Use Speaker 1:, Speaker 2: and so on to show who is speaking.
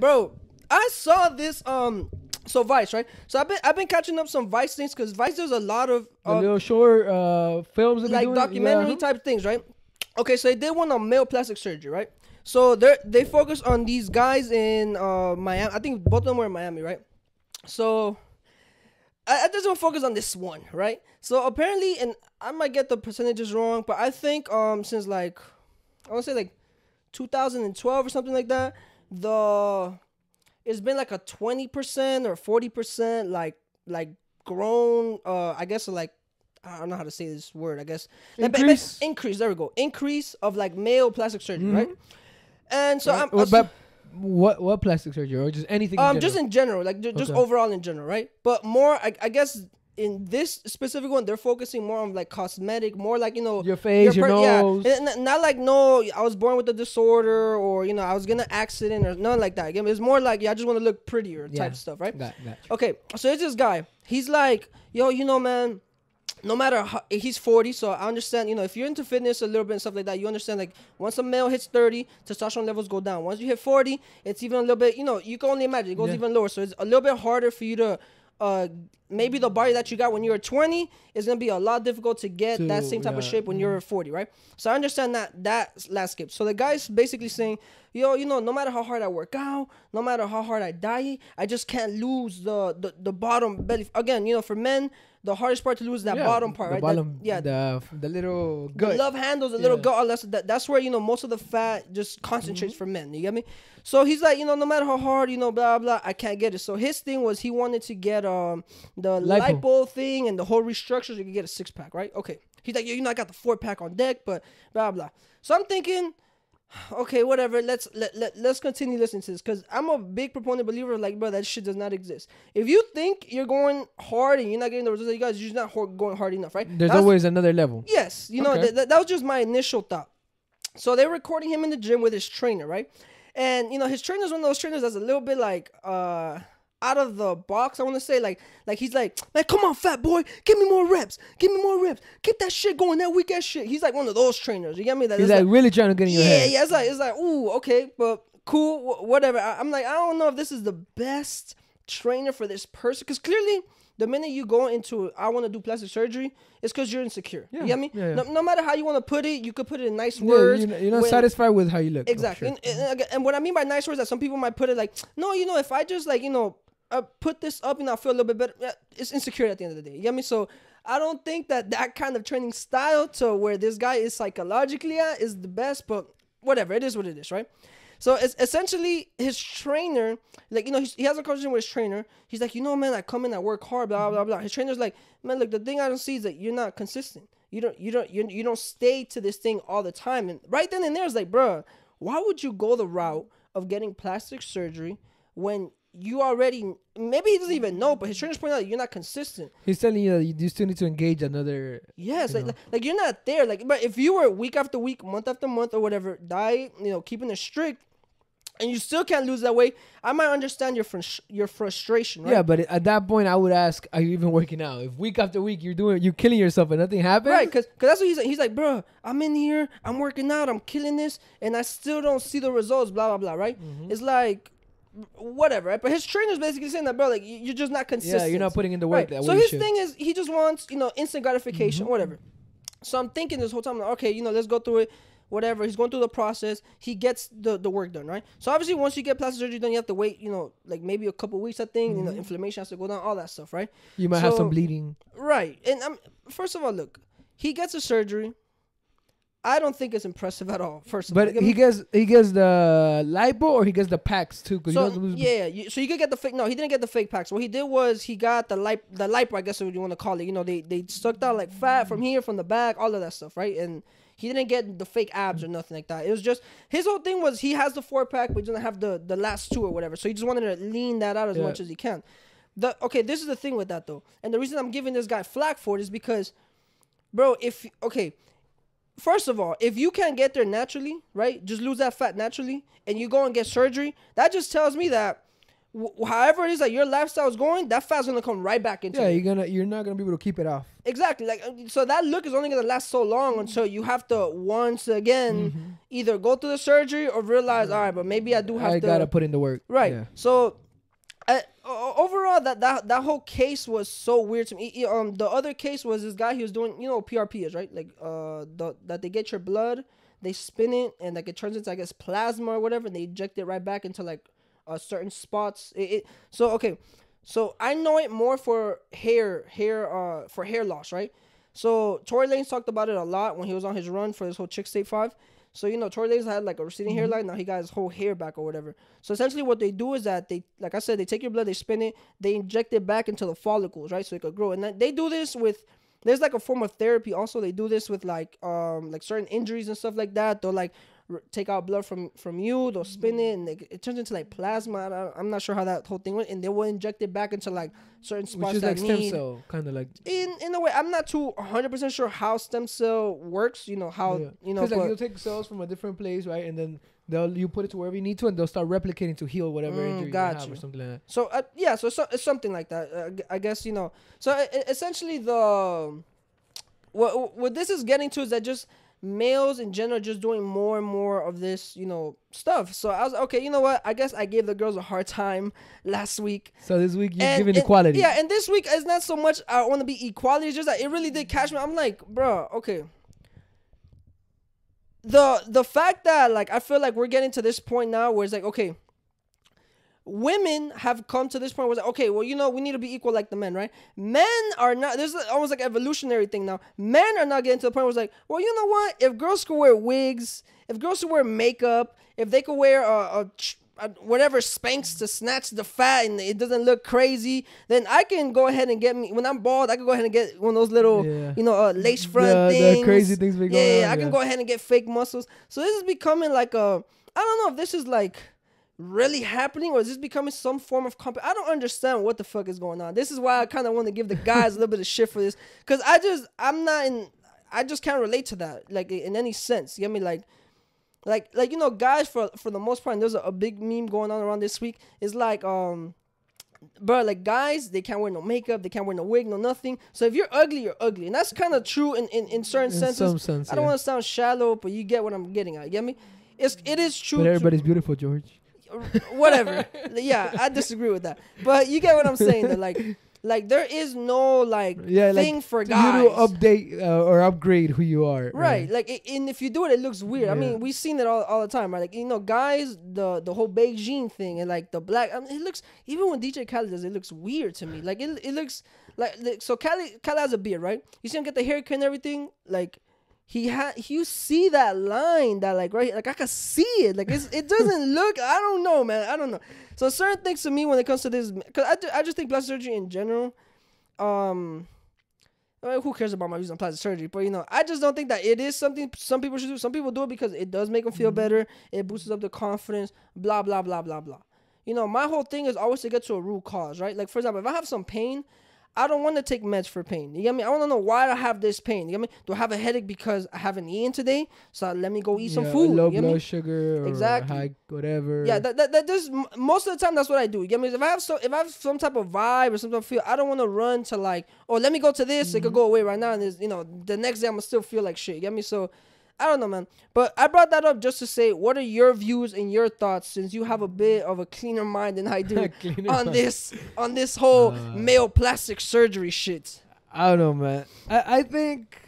Speaker 1: bro. I saw this um. So Vice, right? So I've been I've been catching up some Vice things because Vice does a lot of uh,
Speaker 2: little short uh, films that
Speaker 1: like documentary
Speaker 2: Yeah.
Speaker 1: type things, right? Okay, so they did one on male plastic surgery, right? So they they focus on these guys in uh Miami. I think both of them were in Miami, right? So I, I just want to focus on this one, right? So apparently, and I might get the percentages wrong, but I think um since like I want to say like 2012 or something like that, the it's been like a 20% or 40% like like grown uh I guess like I don't know how to say this word. I guess Like, ba- ba-
Speaker 2: Increase?
Speaker 1: increase. There we go. Increase of like male plastic surgery, right? And so I'm
Speaker 2: Well, but what what plastic surgery or just anything?
Speaker 1: um
Speaker 2: in
Speaker 1: just in general, like ju- just
Speaker 2: Okay.
Speaker 1: overall in general, right? But more, I, I guess in this specific one, they're focusing more on like cosmetic, more like you know
Speaker 2: Your face, your
Speaker 1: yeah,
Speaker 2: nose.
Speaker 1: and not like no, I was born with a disorder or you know I was gonna accident or nothing like that. It's more like yeah, I just want to look prettier
Speaker 2: Yeah.
Speaker 1: type stuff, right?
Speaker 2: Got you.
Speaker 1: Okay, so it's this guy. He's like, yo, you know, man. No matter how he's 40, so I understand. You know, if you're into fitness a little bit and stuff like that, you understand. Like once a male hits 30, testosterone levels go down. Once you hit 40, it's even a little bit. You know, you can only imagine it goes
Speaker 2: Yeah.
Speaker 1: even lower. So it's a little bit harder for you to. Uh, maybe the body that you got when you were 20 is gonna be a lot difficult to get that same type of shape when you're 40, right? So I understand that that landscape. So the guy's basically saying, yo, you know, no matter how hard I work out, no matter how hard I diet, I just can't lose the the, the bottom belly. Again, you know, for men, the hardest part to lose is that
Speaker 2: Yeah,
Speaker 1: bottom part,
Speaker 2: the
Speaker 1: right? That- yeah,
Speaker 2: the the little
Speaker 1: the love handles a little
Speaker 2: Yeah.
Speaker 1: gut. all That's that, that's where you know most of the fat just concentrates
Speaker 2: Mm-hmm.
Speaker 1: for men. You get me? So he's like, you know, no matter how hard, you know, blah blah, I can't get it. So his thing was he wanted to get um the
Speaker 2: Lipo.
Speaker 1: lipo, thing and the whole restructure so he could get a six pack, right? Okay. He's like, you know, I got the four pack on deck, but blah blah. So I'm thinking. Okay, whatever. Let's let, let let's continue listening to this because I'm a big proponent believer. of, Like, bro, that shit does not exist. If you think you're going hard and you're not getting the results that you guys, you're just not going hard enough, right?
Speaker 2: There's always another level.
Speaker 1: Yes, you know
Speaker 2: Okay.
Speaker 1: th- th- that was just my initial thought. So they're recording him in the gym with his trainer, right? And you know his trainer's one of those trainers that's a little bit like uh out of the box. I want to say like like he's like like come on fat boy, give me more reps, give me more reps, keep that shit going, that weak ass shit. He's like one of those trainers. You get me? That
Speaker 2: He's
Speaker 1: it's
Speaker 2: like really trying to get in your
Speaker 1: yeah,
Speaker 2: head.
Speaker 1: yeah. It's like it's like ooh okay, but cool, wh- whatever. I, I'm like I don't know if this is the best trainer for this person because clearly the minute you go into I want to do plastic surgery, it's because you're insecure.
Speaker 2: Yeah,
Speaker 1: You get me?
Speaker 2: yeah, yeah.
Speaker 1: No, no matter how you want to put it, you could put it in nice words.
Speaker 2: you're, not- you're not
Speaker 1: when-
Speaker 2: satisfied with how you look. oh,
Speaker 1: Exactly.
Speaker 2: sure.
Speaker 1: And, and, and what I mean by nice words is that some people might put it like, no, you know, if I just like, you know, uh, put this up, and I feel a little bit better. It's insecure at the end of the day. You get me? So I don't think that that kind of training style to where this guy is psychologically at is the best, but whatever. It is what it is, right? So it's essentially his trainer, like, you know, he has a conversation with his trainer. He's like, you know, man, I come in, I work hard, blah, blah, blah. His trainer's like, man, look, the thing I don't see is that you're not consistent. You don't, you don't, you, you don't stay to this thing all the time. And right then and there, it's like, bruh, why would you go the route of getting plastic surgery when you already, maybe he doesn't even know, but his trainer's pointing out you're not consistent.
Speaker 2: He's telling you that you still need to engage another.
Speaker 1: Yes,
Speaker 2: you
Speaker 1: like, like like you're not there. Like, but if you were week after week, month after month, or whatever, diet, you know, keeping it strict, and you still can't lose that weight, I might understand your frus- your frustration, right?
Speaker 2: Yeah, but at that point, I would ask, "Are you even working out? If week after week you're doing, you're killing yourself, and nothing happens,
Speaker 1: Right, cause, cause that's what he's like. He's like, bro, I'm in here, I'm working out, I'm killing this, and I still don't see the results. Blah blah blah. Right?
Speaker 2: Mm-hmm.
Speaker 1: It's like, whatever. Right? But his trainer's basically saying that, bro, like you- you're just not consistent.
Speaker 2: Yeah, you're not putting in the work
Speaker 1: Right.
Speaker 2: that
Speaker 1: so his thing is he just wants you know instant gratification,
Speaker 2: Mm-hmm.
Speaker 1: whatever. So I'm thinking this whole time, like, okay, you know, let's go through it. Whatever. He's going through the process. He gets the, the work done, right? So obviously, once you get plastic surgery done, you have to wait, you know, like maybe a couple weeks. I think you know, inflammation has to go down, all that stuff, right?
Speaker 2: you might have some bleeding.
Speaker 1: Right. And um, first of all, look, he gets a surgery. I don't think it's impressive at all. First of all,
Speaker 2: But he gets he gets the lipo or he gets the packs too.
Speaker 1: So yeah, yeah, you, so you could get the fake. No, he didn't get the fake packs. What he did was he got the lip, the lipo. I guess what you want to call it. You know, they they sucked out like fat from here, from the back, all of that stuff, right? And he didn't get the fake abs or nothing like that. It was just his whole thing was he has the four pack, but he doesn't have the the last two or whatever. So he just wanted to lean that out as
Speaker 2: Yeah.
Speaker 1: much as he can. The okay, this is the thing with that though, and the reason I'm giving this guy flack for it is because, bro, if okay, first of all, if you can't get there naturally, right, just lose that fat naturally, and you go and get surgery, that just tells me that however it is that your lifestyle is going, that fat's gonna come right back into
Speaker 2: Yeah,
Speaker 1: it.
Speaker 2: you're gonna you're not gonna be able to keep it off.
Speaker 1: Exactly. Like uh, so that look is only gonna last so long until you have to once again
Speaker 2: Mm-hmm.
Speaker 1: either go through the surgery or realize, all right, but maybe I do have
Speaker 2: I
Speaker 1: to
Speaker 2: gotta put in the work.
Speaker 1: Right.
Speaker 2: Yeah.
Speaker 1: So, uh, that, that that whole case was so weird to me. Um, the other case was this guy. He was doing, you know, PRP is right. Like, uh, the, that they get your blood, they spin it, and like it turns into, I guess, plasma or whatever, and they inject it right back into like uh, certain spots. It, it so okay. So I know it more for hair, hair, uh, for hair loss, right? So Tory Lanez talked about it a lot when he was on his run for this whole Chixtape Five. So you know, Lanez had like a receding hairline. Now he got his whole hair back or whatever. So essentially, what they do is that they, like I said, they take your blood, they spin it, they inject it back into the follicles, right, so it could grow. And then they do this with. There's like a form of therapy. Also, they do this with like um like certain injuries and stuff like that. They'll like take out blood from from you. They'll spin it and they, it turns into like plasma. I don't- I'm not sure how that whole thing went. And they will inject it back into like certain spots
Speaker 2: Which is
Speaker 1: that
Speaker 2: like stem
Speaker 1: need
Speaker 2: cell, kind of like.
Speaker 1: in in a way i'm not too 100% sure how stem cell works you know how
Speaker 2: yeah.
Speaker 1: you know
Speaker 2: like you'll take cells from a different place, right, and then they'll you put it to wherever you need to, and they'll start replicating to heal whatever
Speaker 1: Mm,
Speaker 2: injury you
Speaker 1: got
Speaker 2: have
Speaker 1: you.
Speaker 2: or something like that.
Speaker 1: so uh, yeah so, so it's something like that uh, g- i guess you know so uh, essentially the what what this is getting to is that just males in general just doing more and more of this you know stuff so i was okay you know what i guess i gave the girls a hard time last week
Speaker 2: So this week you're
Speaker 1: And-
Speaker 2: giving
Speaker 1: and-
Speaker 2: equality.
Speaker 1: Yeah, and this week it's not so much I want to be equality. It's just that it really did catch me. I'm like, bro, okay. The the fact that like I feel like we're getting to this point now where it's like, okay, women have come to this point where it's like, okay, well, you know, we need to be equal like the men, right? Men are not. This is almost like evolutionary thing now. Men are not getting to the point where it's like, well, you know what? If girls could wear wigs, if girls could wear makeup, if they could wear a, a, whatever Spanx to snatch the fat and it doesn't look crazy, then I can go ahead and get me when I'm bald. I can go ahead and get one of those little,
Speaker 2: Yeah.
Speaker 1: you know, uh, lace front
Speaker 2: The- the
Speaker 1: things.
Speaker 2: crazy things
Speaker 1: yeah,
Speaker 2: going
Speaker 1: yeah,
Speaker 2: on,
Speaker 1: I can go ahead and get fake muscles. So this is becoming like a. I don't know if this is like really happening or is this becoming some form of comp I don't understand what the fuck is going on. This is why I kind of want to give the guys a little bit of shit for this cuz I just I'm not in I just can't relate to that like in any sense. You get me like like like you know guys for for the most part there's a, a big meme going on around this week It's like um bro like guys they can't wear no makeup they can't wear no wig no nothing so if you're ugly you're ugly and that's kind of true in, in in certain
Speaker 2: In
Speaker 1: senses
Speaker 2: some sense,
Speaker 1: i don't
Speaker 2: yeah.
Speaker 1: want to sound shallow but you get what i'm getting at you get me it's it is true
Speaker 2: But
Speaker 1: to-
Speaker 2: everybody's beautiful, George.
Speaker 1: Whatever. yeah, I disagree with that. But you get what I'm saying. That like, like there is no like
Speaker 2: Yeah, like
Speaker 1: thing for
Speaker 2: you
Speaker 1: guys.
Speaker 2: to update uh, or upgrade who you are.
Speaker 1: Right, like, it, and if you do it, it looks weird. I mean, we've seen it all, all the time, right? Like, you know, guys, the the whole Beijing thing and like the black. I mean, it looks even when DJ Khaled does, it looks weird to me. Like, it, it looks like, like so. Khaled Khaled has a beard, right? You see him get the haircut and everything. Like, he had you see that line that like right like I can see it. Like it's, it doesn't look I don't know man I don't know. So certain things to me when it comes to this because I, I just think plastic surgery in general um well, who cares about my views on plastic surgery? But you know I just don't think that it is something some people should do. Some people do it because it does make them feel better. It boosts up their confidence blah blah blah blah blah. You know my whole thing is always to get to a root cause right? Like for example if I have some pain I don't want to take meds for pain. You get me? I want to know why I have this pain. You get me? Do I have a headache because I haven't eaten today? So let me go eat some
Speaker 2: Yeah,
Speaker 1: food.
Speaker 2: Low blood
Speaker 1: me?
Speaker 2: sugar or
Speaker 1: Exactly.
Speaker 2: high whatever.
Speaker 1: Yeah, that, that, that this most of the time that's what I do. You get me? If I have so if I have some type of vibe or some type of feel, I don't want to run to like, oh, let me go to this. It
Speaker 2: Mm-hmm.
Speaker 1: could go away right now, and you know the next day I'm gonna still feel like shit. You get me? So I don't know, man. But I brought that up just to say, what are your views and your thoughts since you have a bit of a cleaner mind than I do on this on this whole
Speaker 2: Uh,
Speaker 1: male plastic surgery shit.
Speaker 2: I don't know, man. I, I think